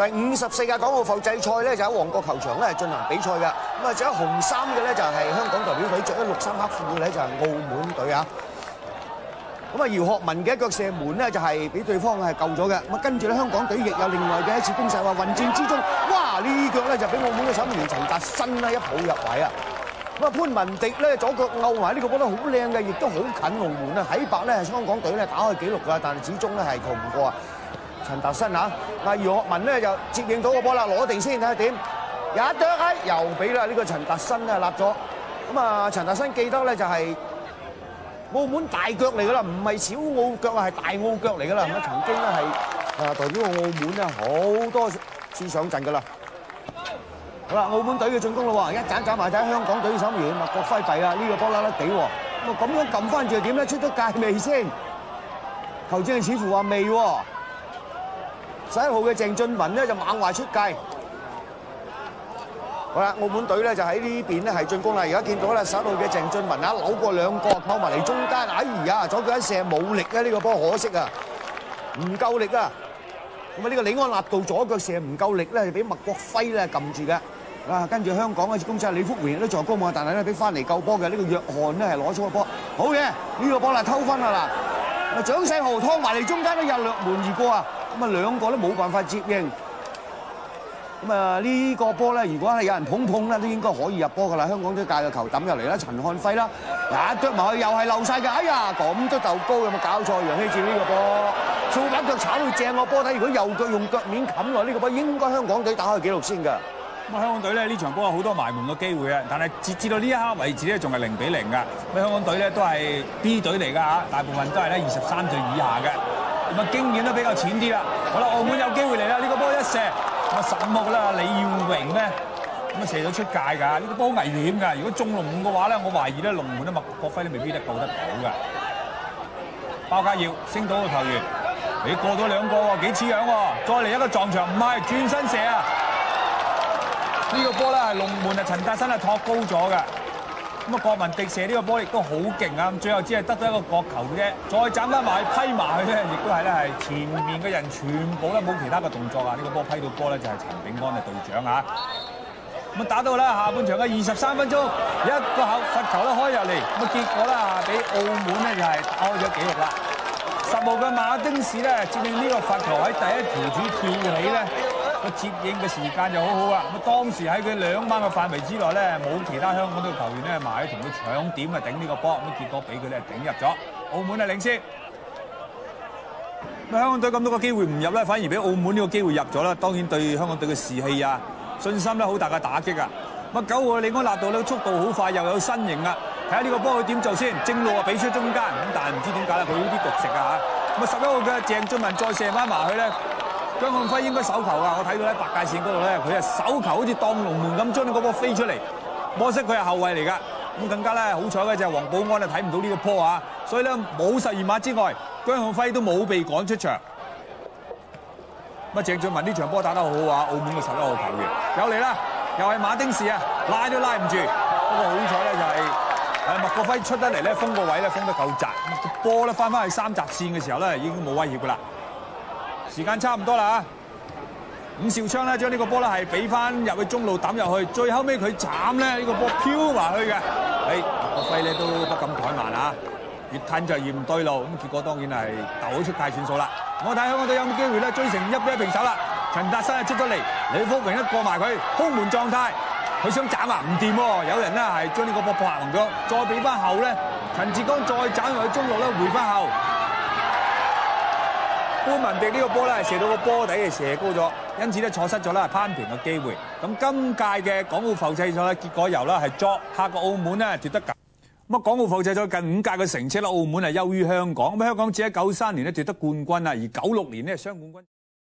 第五十四屆港澳埠際賽咧就喺旺角球場咧進行比賽嘅，咁啊着咗紅衫嘅咧就係香港代表隊，着咗綠衫黑褲嘅咧就係澳門隊啊。咁啊姚學文嘅一腳射門咧就係俾對方系救咗嘅，咁啊跟住咧香港隊亦有另外嘅一次攻勢，話混戰之中，哇呢腳咧就俾澳門嘅守門員陳達新啦一抱入位啊！咁啊潘文迪咧左腳勾埋呢個波得好靚嘅，亦都好近澳門啊！喺白咧係香港隊咧打開紀錄㗎，但係始終咧係逃唔過啊！陳達新啊，嗱姚學文咧就接應到個波啦，攞定先睇下點，有一腳喺又俾啦呢個陳達新啊立咗，咁啊陳達新記得咧就係澳門大腳嚟噶啦，唔係小澳腳啊，係大澳腳嚟噶啦，咁啊曾經咧係啊代表澳門咧好多次上陣噶啦。好啦，澳門隊嘅進攻咯喎，一斬斬埋睇香港隊守門員麥國輝弊啊，呢個波甩甩地喎，咁啊咁樣撳翻住係點咧？出咗界未先？球證似乎話未喎。十一號嘅鄭俊文咧就猛壞出界。好啦，澳門隊咧就喺呢邊咧係進攻啦。而家見到咧十一號嘅鄭俊文啊，扭過兩個，扣埋嚟中間。哎呀，左腳一射冇力啊！呢個波可惜啊，唔夠力啊。咁啊呢個李安納度左腳射唔夠力咧，就俾麥國輝咧撳住嘅。啊，跟住香港嘅攻勢李福榮都助攻啊，但係咧俾翻嚟救波嘅呢個約翰咧係攞咗個波。好嘢，呢個波啦偷分啊嗱。啊，蔣世豪拖埋嚟中間都入掠門而過啊。咁啊兩個都冇辦法接應。咁啊呢個波咧，如果係有人碰碰咧，都應該可以入波噶啦。香港隊界嘅球抌入嚟啦，陳漢輝啦，一腳埋去又係漏晒嘅。哎呀，咁都鬥高，有冇搞錯？楊希志呢個波，掃把腳炒到正個波底。如果右腳用腳面冚落呢個波，應該香港隊打開紀錄先㗎。咁啊，香港隊咧呢場波有好多埋門嘅機會啊，但係截至到呢一刻為止咧，仲係零比零㗎。咁香港隊咧都係 B 隊嚟㗎嚇，大部分都係咧二十三歲以下嘅，咁啊經驗都比較淺啲啦。好啦，澳門有機會嚟啦，呢個波一射。咁啊十五號啦，李耀榮咧咁啊射咗出界㗎，呢個波好危險㗎。如果中龍門嘅話咧，我懷疑咧龍門咧麥國輝都未必得救得到㗎。包家耀升到個球員，你過咗兩個喎，幾似樣喎，再嚟一個撞牆，唔係轉身射啊！呢個波咧係龍門啊，陳達新啊托高咗㗎。咁啊，郭文迪射呢個波亦都好勁啊！最後只係得到一個角球啫，再斬翻埋批埋佢咧，亦都係咧係前面嘅人全部咧冇其他嘅動作啊！呢個波批到波咧就係陳炳安嘅隊長啊！咁啊打到咧下半場嘅二十三分鐘，一個口罰球咧開入嚟，咁啊結果咧俾澳門咧就係打開咗紀錄啦！十號嘅馬丁士咧接應呢個罰球喺第一條柱跳起咧。個接應嘅時間就好好啊！咁當時喺佢兩班嘅範圍之內咧，冇其他香港隊球員咧埋去同佢搶點啊頂呢個波，咁結果俾佢咧頂入咗。澳門係領先。香港隊咁多個機會唔入咧，反而俾澳門呢個機會入咗啦。當然對香港隊嘅士氣啊、信心咧好大嘅打擊啊！咁九號李安納度咧速度好快，又有身形啊！睇下呢個波佢點做先？正路啊俾出中間，咁但係唔知點解咧，佢呢啲獨食啊嚇！咁啊十一號嘅鄭俊文再射翻埋去咧。張漢輝應該手球啊！我睇到喺白界線嗰度咧，佢係手球好似當龍門咁將呢個波飛出嚟。可惜佢係後衞嚟㗎，咁更加咧好彩嘅就係黃保安啊睇唔到呢個波啊，所以咧冇十二碼之外，姜漢輝都冇被趕出場。咁啊，鄭俊文呢場波打得好好啊！澳門嘅十一號球員又嚟啦，又係馬丁士啊，拉都拉唔住。不過好彩咧就係誒麥國輝出得嚟咧封個位咧封得夠窄，波咧翻返去三閘線嘅時候咧已經冇威脅㗎啦。時間差唔多啦嚇，伍兆昌咧將呢個波咧係俾翻入去中路抌入去，最後尾佢斬咧呢個波飄埋去嘅，誒麥國輝咧都不敢怠慢啊，越褪就越唔對路，咁結果當然係鬥出界算數啦。我睇香港隊有冇機會咧追成一比一平手啦。陳達新啊出咗嚟，李福榮一過埋佢，空門狀態，佢想斬啊唔掂喎，有人咧係將呢個波拍紅咗，再俾翻後咧，陳志剛再斬入去中路咧回翻後。潘文迪呢個波咧係射到個波底係射高咗，因此咧錯失咗咧攀平嘅機會。咁今屆嘅港澳浮際賽咧，結果由咧係作客個澳門咧奪得噶。咁啊，港澳浮際賽近五屆嘅成績咧，澳門係優於香港。咁香港只喺九三年咧奪得冠軍啊，而九六年咧雙冠軍。